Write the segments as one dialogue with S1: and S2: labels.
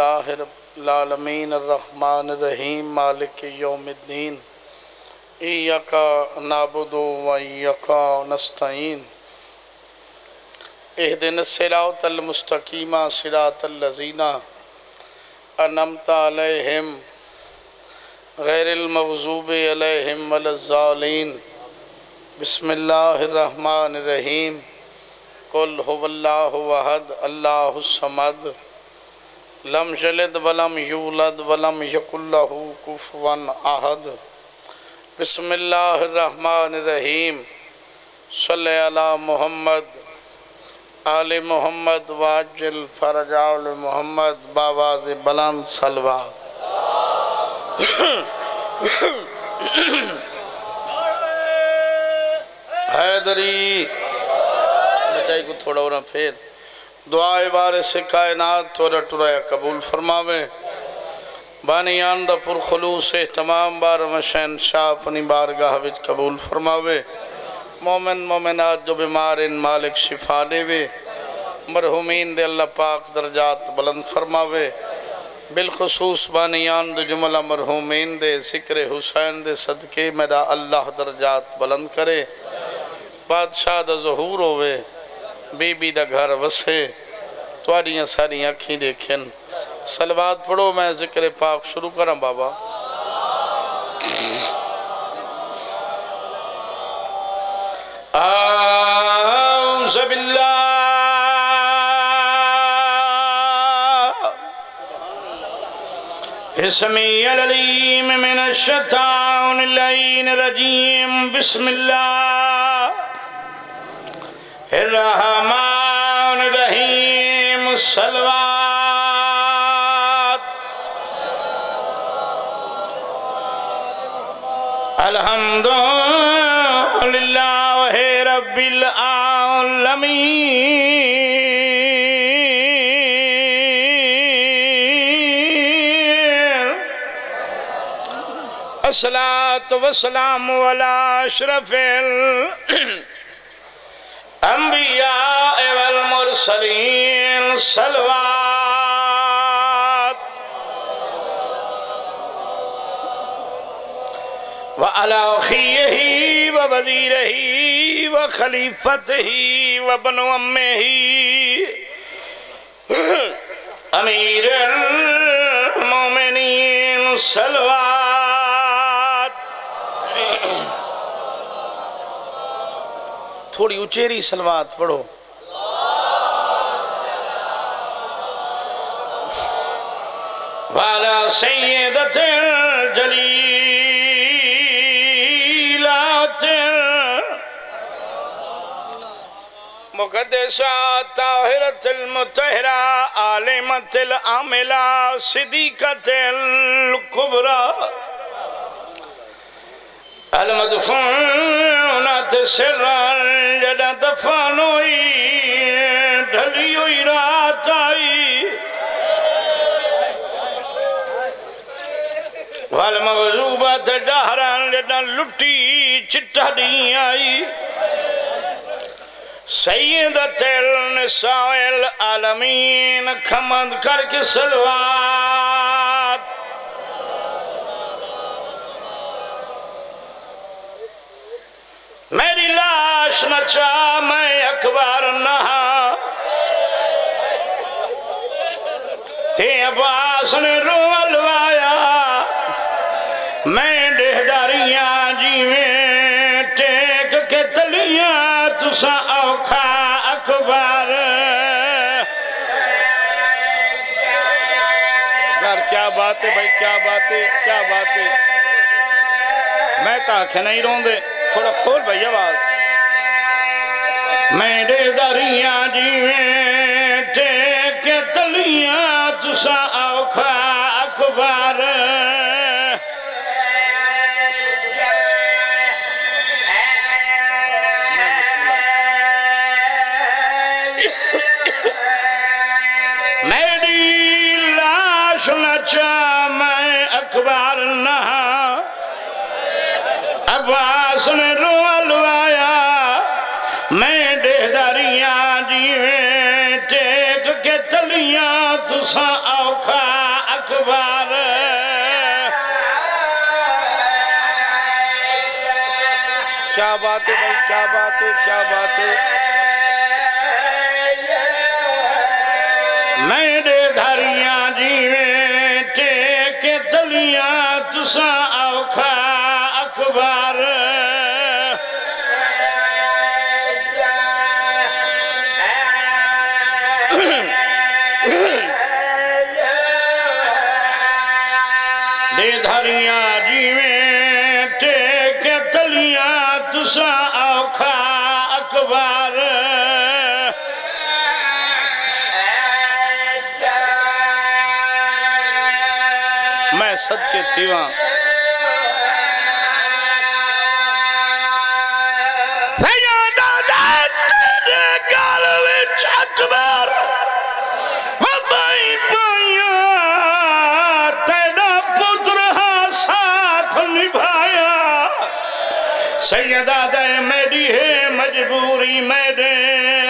S1: اللہ رب العالمین الرحمن الرحیم، مالک یوم الدین۔ ایاکا نعبدو و ایاکا نستعین۔ اہدن السراط المستقیمہ صراط اللذین انمت علیہم، غیر المغضوب علیہم والالظالین بسم اللہ الرحمن الرحیم۔ قل هو اللہ وحد، اللہ السمد لم جلد ولم یولد ولم یکن له کفوا احد۔ بسم اللہ الرحمن الرحیم۔ صلی علی محمد، آل محمد واجل فرجاول محمد باواز بلند سلوات حیدری بچائی کو تھوڑا ہونا پھر۔ دعائے بارے کائنات تھوڑا ٹرایا قبول فرماوے۔ بانیان دا پر خلوص تمام بار مشین شاہ اپنی بارگاہ وچ قبول فرماوے۔ مومن، مومنات جو بیمار ان مالک شفا دے وے مرحومین دے اللہ پاک درجات بلند فرماوے۔ بالخصوص بانیان دے جملہ مرحومین دے ذکر حسین دے صدقے میرا اللہ درجات بلند کرے۔ بادشاہ دا ظہور ہوئے بی بی دا گھر وسے تواریاں ساری اکھیں دیکھیں سلوات پڑھو، میں ذکر پاک شروع کریں بابا۔ آؤز باللہ۔ اسمی العلیم من الشیطان اللعین الرجیم۔ بسم اللہ۔ الرحمن الرحیم صلوات. الحمدللہ رب العالمین. الصلاة والسلام على اشرف الانبیاء والمرسلین صلوات. وعلى أخيه ووزيره وخليفته وابن أمه. أمير المؤمنين صلوات. تھوڑی اچیری سلوات پڑھو۔ وعلى سيدة الجليلات مقدسة طاهرة المطهرة عالمة العاملة صديقة الكبرى المدفونة سرا جدا دفنوي ڈھلیوئی رات آئی۔ والمغزوبت دہران لڈن لٹی چٹا دی آئی۔ سیدت النساء العالمین کھمد کر کے سلوات لاش نچا میں اکبر نہا تھے عباس نے روالوایا میں دہداریاں جیویں ٹیک کے تلیاں تسا اوکھا اکبر۔ کیا بات ہے بھائی، کیا بات ہے، کیا بات ہے؟ میں تاکھے نہیں رون دے تھوڑا کھول بھائی آواز۔ میں دہداریاں جیویں ٹیک کے تلیاں تسا اوکھا اکبر میری لاش نچا میں تسا اوکھا اکبر۔ کیا بات ہے بھائی کیا بات ہے کیا بات ہے؟ میرے دھریاں جیویں ٹیک تلیاں تسا دے دھریاں جیویں ٹیک تلیاں تسا اوکھا اکبار میں صدقے تھی وہاں میرے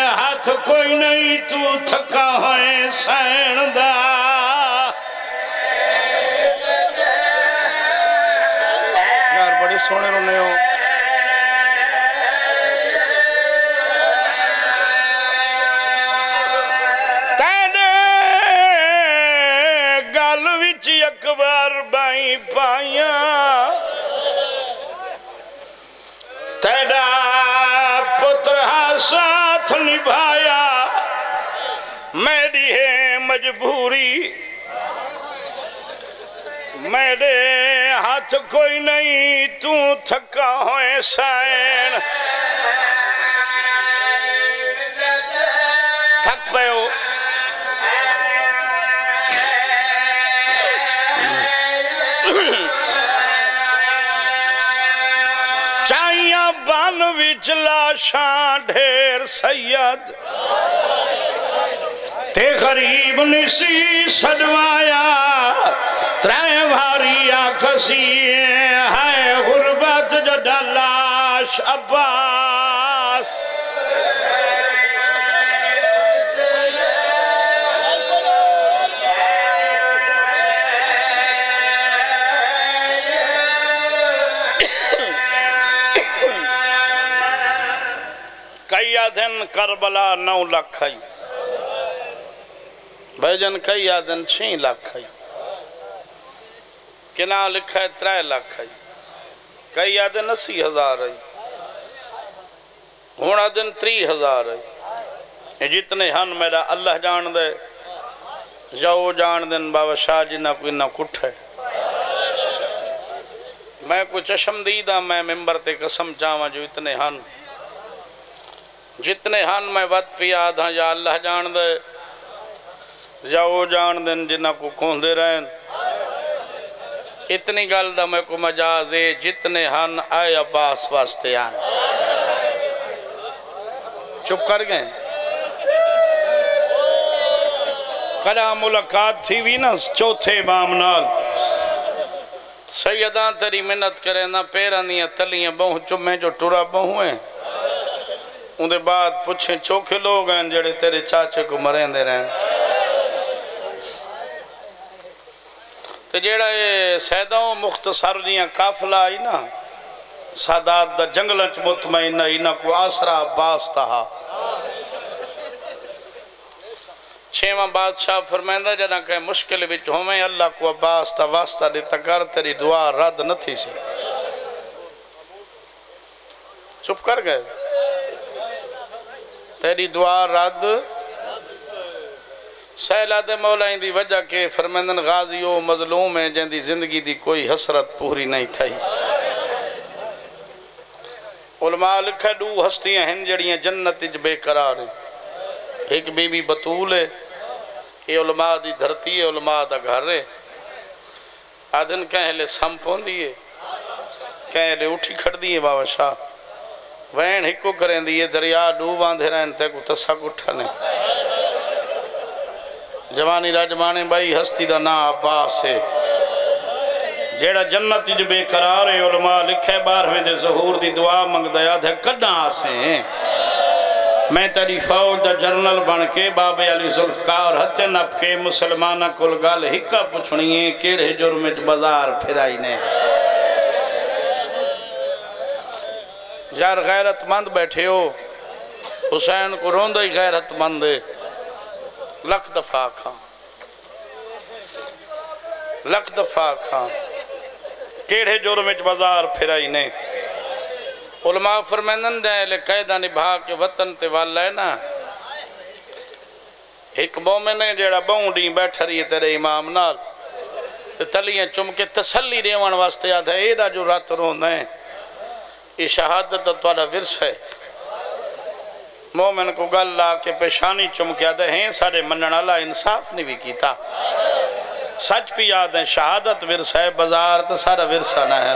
S1: ہاتھ کوئی نہیں تو تھکا ہوئے سین دا۔ یار بڑے سونے رونے ہو۔ تینے گل وچ اکبر بائی پائیاں۔ نبھایا میری ہے مجبوری۔ میرے ہاتھ کوئی نہیں تو تھکا ہوئے سائن۔ چائیاں بان وچلا شان ڈھیر سید۔ تے غریب نسی سڑوایا ترے بھاری آکھسی ہے غربت جو ڈالاش عباس کئی آدھن کربلا نو لکھ آئی بھائی کئی آدھن چھیں لکھ آئی کنا لکھا ہے ترائے لکھ آئی کئی آدھن اسی ہزار آئی ہونا دن تری ہزار آئی جتنے ہن میرا اللہ جان دے جاؤ جان دن بابا شاہ جی نہ کوئی نہ کٹھ ہے میں کوئی چشم دیدہ میں ممبر تے قسم چاہاں جو اتنے ہن جتنے ہن میں وقت پیا آدھا یا اللہ جان دے یا وہ جان دن جنہ کو کون دے رہن اتنی گل دا میں کو مجاز ہے جتنے ہن آئے عباس واسطے آن چپ کر گئے کلا ملاقات تھی بھی نا چوتھے امام نال سیدان تری منت کرے نا پیرانیاں تلیاں بہوں چمیں جو ٹورا بہوں ہیں اندھے بعد پوچھیں چوکھے لوگ ہیں جڑے تیرے چاچے کو مرین دے رہے ہیں تو جیڑا یہ سیدہوں مختصر دیاں کافلہ آئی نا، سادات دا جنگلنچ مطمئنہ اینا کو آسرا عباس تہا چھیمہ بادشاہ فرمائندہ جنا کہ مشکل بچ ہمیں اللہ کو عباس تا واسطہ دیتا کر، تیری دعا رد نہ تھی سی۔ چپ کر گئے۔ تیری دعا رد سہلات مولائیں دی وجہ کے فرمندن غازی و مظلوم ہیں جن دی زندگی دی کوئی حسرت پوری نہیں تھائی علماء لکھا دو ہستیاں ہیں جڑیاں جنت اج بے قرار ہیں ایک بی بی بطول ہے یہ علماء دی دھرتی ہے علماء دا گھر ہے آدھن کہیں لے سمپون دیئے کہیں لے اٹھی کھڑ دیئے بابا شاہ وین ہکو کریں دیئے دریا ڈو باندھے رہن تے کو تسک اٹھانے جوانی راجمانے بھائی ہستی دا نا عباس ہے جیڑا جنت جو بے قرار ہے علماء لکھے بار دے ظہور دی دعا منگ دیا دے کڈا آسے ہیں میں تیری فوج دا جرنل بن کے بابے علی ذوالفقار ہتھے نپ کے مسلمانہ کل گل ہکا پچھنی ہے کیڑے جرمت بازار پھرائی نے یار غیرت مند بیٹھے ہو۔ حسین کو روندہ ہی غیرت مند ہے۔ لکھ دفعہ کھاں لکھ دفعہ کھاں کیڑے جرمت بازار پھرائی نے۔ علماء فرمینن جائے لے قیدہ نبھا کے وطن تے والا ہے نا۔ ایک مومن ہے جیڑا بونڈی بیٹھ رہی ہے تیرے امام نال۔ تلیاں چم کے تسلی ریوان واسطے یاد ہے۔ ایڈا جو رات رون ہے۔ یہ شہادت توڑا ورس ہے۔ مومن کو گل لا کے پیشانی چم کے آدھے ہیں سارے منن اللہ انصاف نہیں بھی کیتا۔ سچ بھی یاد ہے، شہادت ورس ہے، بازار تو سارا ورسہ نہ ہے۔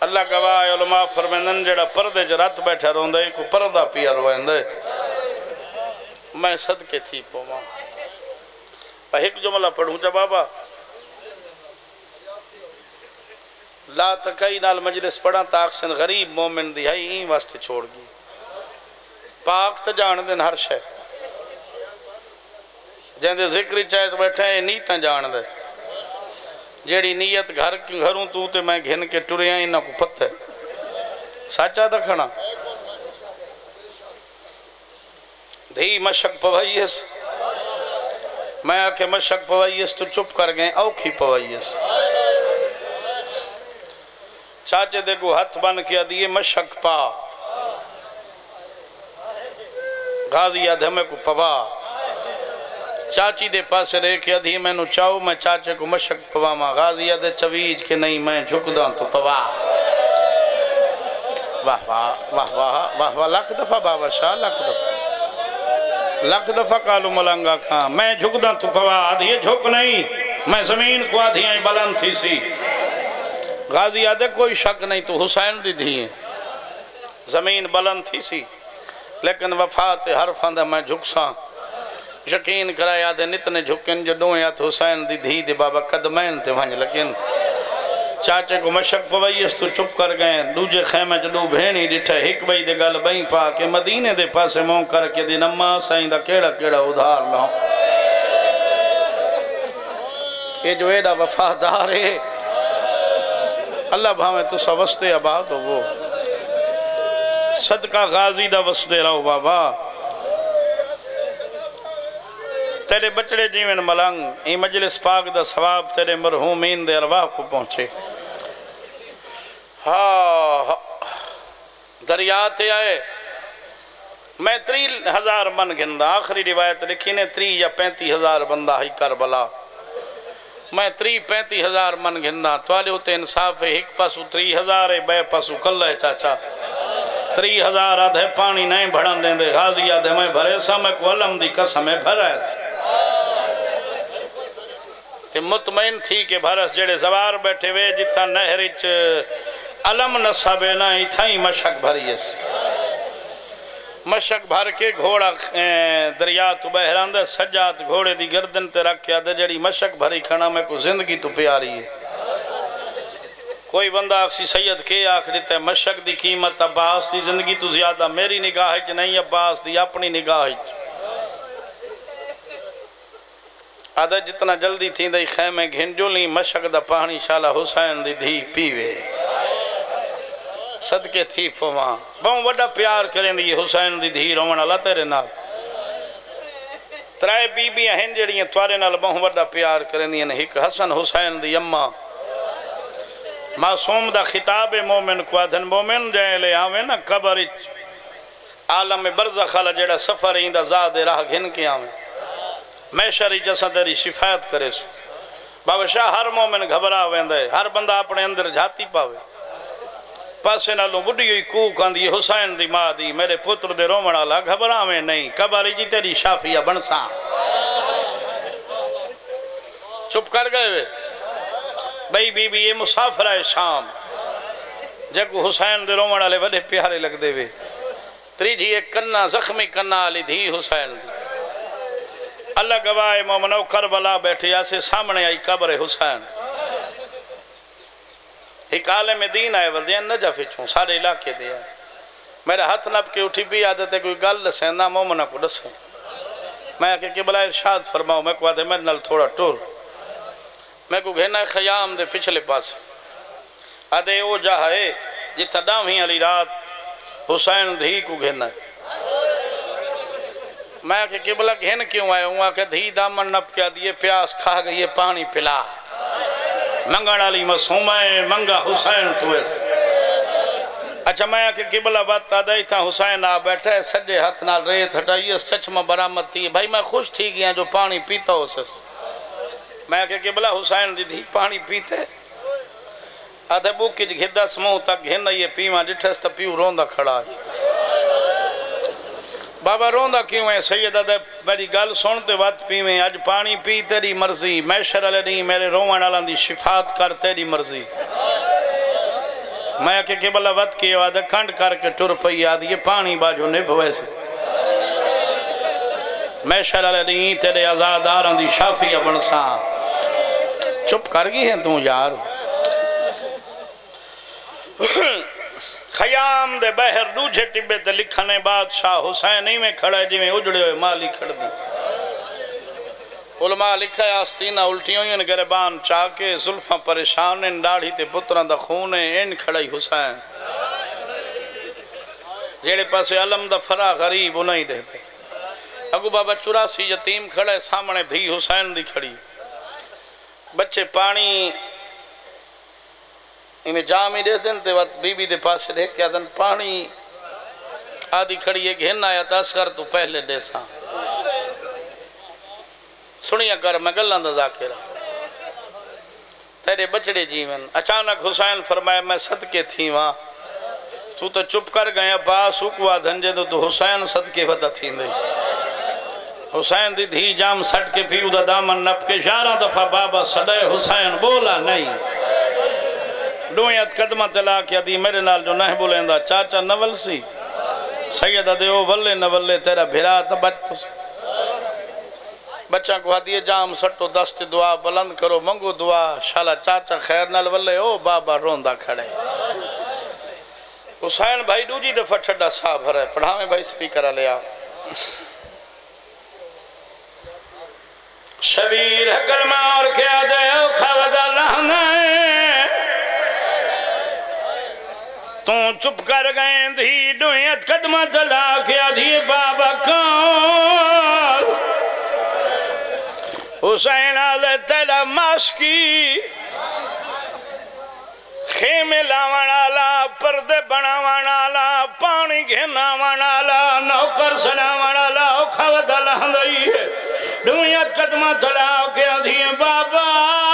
S1: اللہ گواہ علماء فرمیندن جڑا پردے جرات بیٹھا رہن دے کو پردہ پیا روئن دے میں صدقے تھی پوما پہ ایک جملہ پڑھوں جا بابا۔ لا تکائی نال مجلس پڑھا تاکسن غریب مومن دی ہائی این واسطے چھوڑ گی پاک تا جان دن ہر شے۔ جہاں دے ذکری چاہت بیٹھے ہیں نیتاں جان دے۔ جیڑی نیت گھر گھروں تو تے میں گھن کے ٹرے ہیں انہاں کو پتہ ہے۔ سچا دکھنا۔ دھی مشک پوائیس۔ میں آکے مشک پوائیس تو چپ کر گئے، اوکھی پوائیس۔ چاچے دیکھو ہتھ بن کیا دیئے مشک پا۔ غازی آدھمے کو پوا۔ چاچی دے پاس رہے کہ ادھی میں نو چاہو میں چاچے کو مشک پوا ماں غازی دے چویج کہ نہیں، میں جھک داں تو پوا۔ واہ واہ واہ واہ واہ واہ، لکھ دفعہ بابا شاہ، لکھ دفعہ۔ لکھ دفعہ کالو ملنگا کھاں۔ میں جھک داں تو پوا آدھی جھک نہیں۔ میں زمین کو آدھی آئی بلند تھی سی۔ غازی آدھے کوئی شک نہیں، تو حسین دی دھی زمین بلند تھی سی، لیکن وفات ہر فندہ میں جھک ساں یقین کرایا دے نتنے جھکن، جو ڈوئیں تو حسین دی دھی دے بابا قدمین تے وہاں لیکن چاچے کو مشک پوائیس تو چپ کر گئے۔ دوجے خیمے جو بھینی ڈٹھے۔ ہک بھائی دے گل بھئی پا کے مدینے دے پاسے مون کر کے دی نمہ سائیں دا کیڑا کیڑا ادھار لاؤں۔ یہ جو ایڈا وفادار ہے اللہ بھامے تو سا وستے آباد ہو وہ۔ صدقہ غازی دا وستے رہو بابا۔ تیرے بچڑے جیون ملنگ ای مجلس پاک دا ثواب تیرے مرحومین دے ارواح کو پہنچے۔ ہاں دریاتے آئے۔ میں تری ہزار من گھندہ آخری روایت لکھی نے تری یا پینتی ہزار بندہ ہی کربلا۔ میں تری پینتی ہزار من گھندہ توالے ہوتے انصاف ہے ایک پاسو تری ہزار ہے، بے پاسو کل ہے، چاچا۔ تری ہزار آدھے پانی نہیں بڑھن دیں دے غازی آدھے میں بھرے سا میں کو علم دی قسم ہے بھرس تے مطمئن تھی کہ بھرس جڑے زوار بیٹھے ہوئے جتھا نہرچ علم نصابے نہ ہی تھا ہی مشک بھریس۔ مشک بھر کے گھوڑا دریا تو بہران دے سجات گھوڑے دی گردن تے رکھیا دے جڑی مشک بھری کھنا میں کو زندگی تو پیاری ہے۔ کوئی بندہ اکسی سید کے آخ دیتا ہے مشک دی قیمت عباس دی زندگی تو زیادہ میری نگاہ ہے نہیں، عباس دی اپنی نگاہ ہے آدھا جتنا جلدی تھی دائی خیمے گھن جو لی مشک دا پانی شالہ حسین دی دھی پیوے۔ صدقے تھی پھوما بہن وڈا پیار کریں دی حسین دی دھی رومن اللہ تیرے نال ترائے بی بی ہیں جڑی ہیں توارے نال بہن وڈا پیار کریں دی ایک حسن حسین دی اممہ معصوم دا خطاب مومن کو آدھن مومن جائے لے آوے نا قبر عالم برزخ اللہ جڑا سفر ہی دا زاد راہ گھن کے آوے میں شری جسا تیری شفایت کرے سو بابا شاہ ہر مومن گھبرا ویندے ہر بندہ اپنے اندر جھاتی پاوے پاسے نالوں بڑی ہوئی کوک آندی حسین دی ماں دی میرے پتر دے رومن آلا گھبرا میں نہیں قبر جی تیری شافیہ بنسا چپ کر گئے وے بھئی بی بی یہ مسافر ہے شام جگو حسین دے رومن والے بڑے پیارے لگ دے وے تری جی ایک کنہ زخمی کنہ آلی دھی حسین دی اللہ گواہ مومنو کربلا بیٹھے ایسے سامنے آئی قبر حسین ایک عالم دین آئے وردین نجف چھوں، سارے علاقے دے آئے میرے ہاتھ نب کے اٹھی، بھی آدھے تھے کوئی گل دسیں نہ مومنہ کو دسیں میں کہ قبلہ ارشاد فرماؤ میں کو آدھے میرے نال تھوڑا ٹور۔ میں کو گھینا خیام دے پچھلے پاس آدھے او جا ہے جتا ڈامی علی رات، حسین دھی کو گھینا ہے میں کہ قبلہ گھن کیوں آئے ہوں کہ دھی دامن نب کیا دیئے، پیاس کھا گئی پانی پلا۔ منگن علی مسوم ہے منگا حسین تو اچھا میں کہ قبلہ بات آدھائی تھا حسین آ بیٹھے سجے ہاتھ نال ریت ہٹائی اس چچمہ برامت تھی بھائی میں خوش تھی گیا جو پانی پیتا ہو سس میں کہ قبلہ حسین دی تھی پانی پیتے آدھے بوکی جی گھدہ سمو تک گھن یہ پیما جٹھس تا پیو روندہ کھڑا ہے بابا روندہ کیوں ہے سید آدھے میری گل سنتے وقت پیویں اج پانی پی تیری مرضی میں شرل نہیں میرے روان علم دی شفاعت کر تیری مرضی میں کہ کہ قبلہ وقت کی آدھے کھنڈ کر کے ٹر پئی آدھے یہ پانی باجو نب ویسے میں شرل نہیں تیرے آزاداران دی شافی بنسا چپ کر گئی ہیں تو یار خیام دے بہر دوجھے ٹبے تے لکھنے بادشاہ حسین ہی میں کھڑا ہے جی میں اجڑے ہوئے مالی کھڑ دی علماء لکھا ہے آستینہ الٹیوں ہی ان گربان چاکے ظلفاں پریشان ان ڈاڑھی تے پتران دا خون ان کھڑائی حسین۔ جیڑے پاسے علم دا فرا غریب انہیں رہتے۔ اگو بابا چوراسی یتیم کھڑے سامنے بھی حسین دی کھڑی۔ بچے پانی میں جامی دے دن تے وقت بی بی دے پاس دے کیا دن پانی۔ آدھی کھڑی ہے، گھن آیا دس کر تو پہلے دے ساں۔ سنیا کر، میں گلان دا ذاکرہ۔ تیرے بچڑے جیون۔ اچانک حسین فرمائے میں صدقے تھی وہاں۔ تو تو چپ کر گیا پاس اکوا دھنجے تو تو حسین صدقے ودا تھی دے۔ حسین دی دھی جام سٹ کے پیو دا دامن نپ کے، شارہ دفعہ بابا صدے حسین بولا، نہیں۔ ڈویت قدمہ تلا کیا دی میرے نال جو نہیں بولیں دا چاچا نول سی۔ سیدہ دے او ولے نولے تیرا بھیرا تا بچ پس بچہ کو حدیے جام سٹو دست دعا بلند کرو، منگو دعا۔ شالا چاچا خیر نال ولے او بابا روندہ کھڑے۔ حسین بھائی دو جی دفعہ ٹھڑا صاحب ہے پڑھا میں بھائی سپیکر لیا شبیر کلمہ اور کیا دے چپ کر گئے دھی ڈویت قدمہ چلا کیا دھی بابا کون حسین آلے تیلا ماسکی۔ خیمے لاوان آلا، پردے بناوان آلا، پانی گھناوان آلا، نوکر سلاوان آلا او خواد لہندئی ہے۔ ڈویت قدمہ چلا کیا دھی بابا۔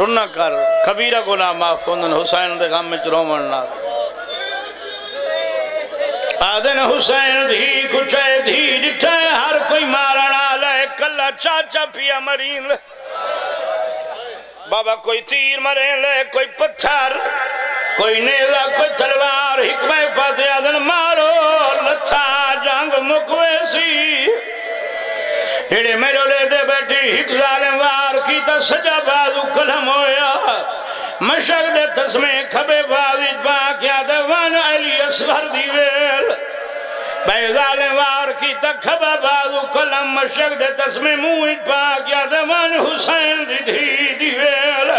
S1: رنہ کر کبیرہ گناہ معفوندن حسین دے غم میں چرو مرنا آدن حسین دھی کچھے دھی ڈٹھے، ہر کوئی مارنا لے کلہ چاچا پیا مرین لے۔ بابا کوئی تیر مرین لے، کوئی پتھر، کوئی نیزہ کوئی تلوار حکمہ پاتے آدن مارو، لتھا جنگ مکویسی ہیڑے میرے لے دے بیٹھی ہک ظالم وار کی تا سجا بازو کلم ہویا۔ مشک دے تسمیں کھبے بازی باکیا دے وان علی اصغر دیویل بے ظالم وار کی تا کھبا بازو کلم مشک دے تسمیں موہد باکیا دے وان حسین دی دی دیویل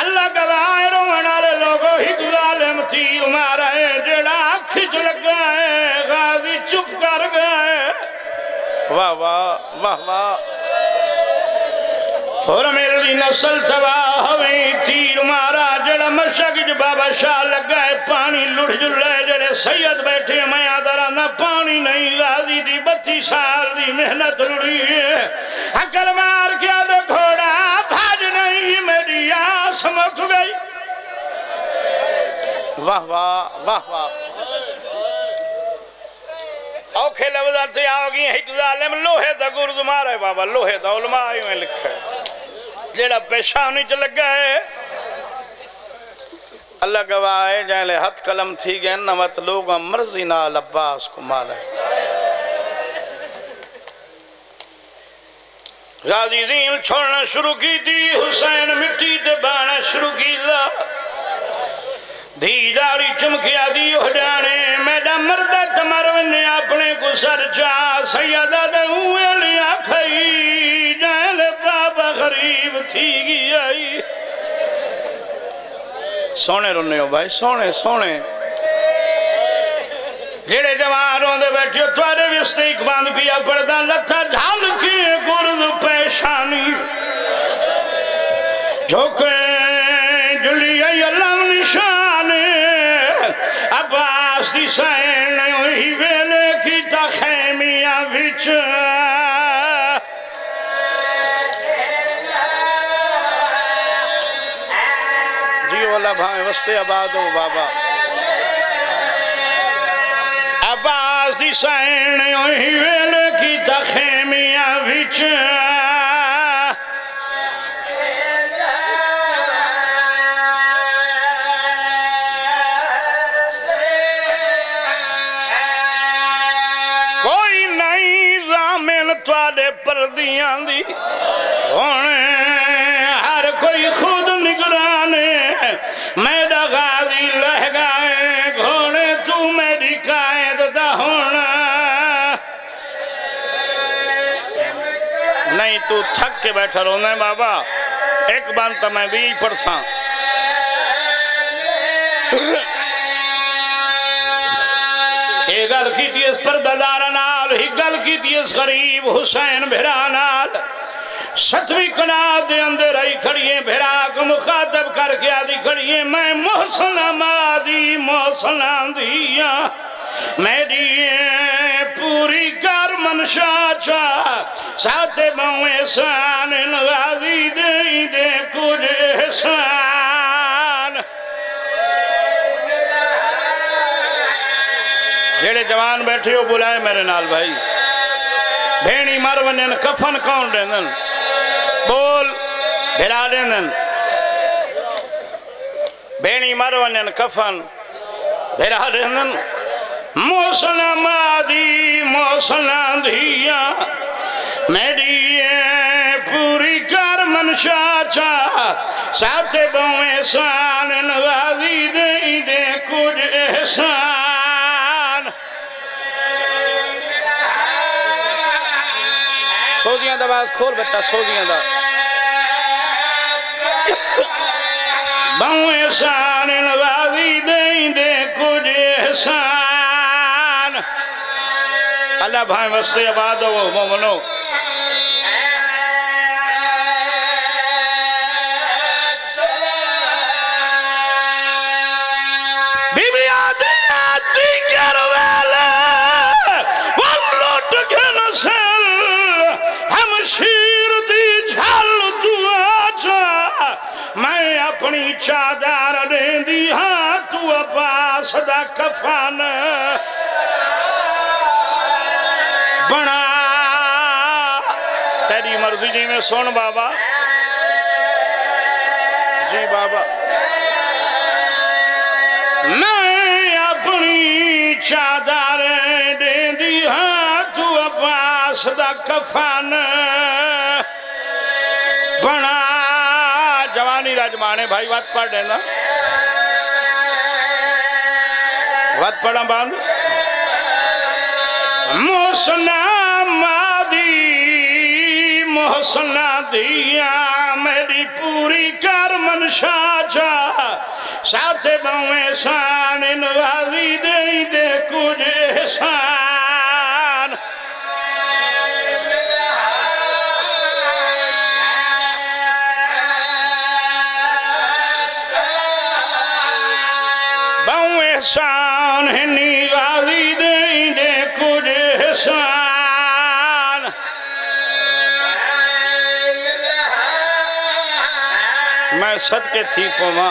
S1: اللہ کا گواہ روانالے لوگو، ہک ظالم تیر مارا ہے جڑا کھچ لگا ہے، غازی چپ کر گئے۔ واہ واہ واہ واہ. اور میری نسل تباہ ہوئی تیر مارا جڑا مشک جو بابا شاہ لگائے پانی لڑ جلے جڑے سید بیٹھے میں آدھرا نہ پانی نہیں غازی دی بتی سال دی محنت لڑی ہے۔ عقل مار کیا دے گھوڑا بھاج نہیں میری آس مک گئی۔ واہ واہ واہ واہ. اوکھے لفظہ تے آگی ایک ظالم لوہے دا گرز مارے بابا لوہے دا علماء آئیوں میں لکھا ہے جیڑا پیشانی چ لگا ہے اللہ گواہ ہے جائیں لے ہتھ کلم تھی گئے نمت لوگا مرضی نال عباس کو مارے غازی زین چھوڑنا شروع کی تھی حسین مٹی تے بانا شروع کی دا دھی جاری چمکیا دی ہو جانے میڈا مردہ تمرون اپنے کو سر چاہ سیدہ دے ہوئے لیا کھائی جائل بابا غریب تھی گی آئی سونے رنے ہو بھائی سونے سونے جڑے جوان دے بیٹھے ہو توارے بھی استیق باندھ پیا پردہ لتھا ڈھال کے گرد پیشانی جھوکے عباس سین ہوئی ویلے کی تا خیمیاں وچ جی والا بھائیں وستے آباد ہو بابا۔ عباس دی سین ہوئی ویلے کی تا خیمیاں وچ۔ دی ہونے ہر کوئی خود نگرانے میرا غازی لہ گائے گھوڑے تو میری قائد دا ہونا نہیں تو تھک کے بیٹھا رونے بابا ایک بانتا میں بھی پڑھساں یہ گل کی تھی اس پر دلارنال ہی گل کی تھی اس غریب حسین بھرانال ستوی کنات دے اندر آئی کھڑیے بھرا کو مخاطب کر کے آدھی کھڑیے میں محسن مادی محسن دیا میری پوری کر منشا چاہ ساتھ بہویں سان غازی دے دے کچھ احسان۔ جیڑے جوان بیٹھے ہو، بلائے میرے نال بھائی۔ بھینی مرونن کفن کون دیندن بول بھیرا دیندن بھینی مرونن کفن۔ بھیرا دیندن موسنا مادی موسنا دھیا۔ میری پوری کر منشا چاہ ساتھ بہویں سان نوازی دے دے کچھ احسان۔ سوزیاں دا باز کھول بچہ سوزیاں جی دا بہویں سان نوازی دے دے کچھ احسان۔ اللہ بھائیں وستے آباد ہو مومنو۔ بی بی آدھی آدھی کر چادر دیں دی ہاں تو عباس دا کفن بنا۔ تیری مرضی جی میں سن بابا۔ جی بابا۔ میں اپنی چادر دے دی ہاں تو عباس دا کفن جوانی راجمانے بھائی بات پڑھ دینا بات پڑھا باندھ محسنہ مادی محسنہ دیا میری پوری کر منشا جا ساتھ بہویں سان نوازی دے دے کچھ احسان میں صدقے تھی پوما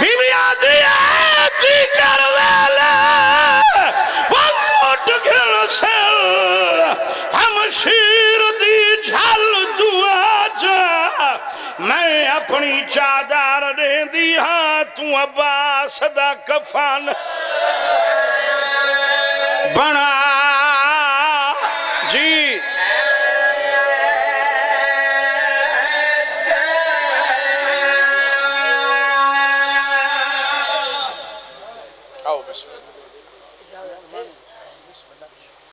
S1: بی بی آدھی آتی کر ویلے واللوٹ گھر سل ہم شیر دی جھل دعا جا۔ میں اپنی چادر دے دی ہاں تو عباس دا کفن۔ بنا۔ جی۔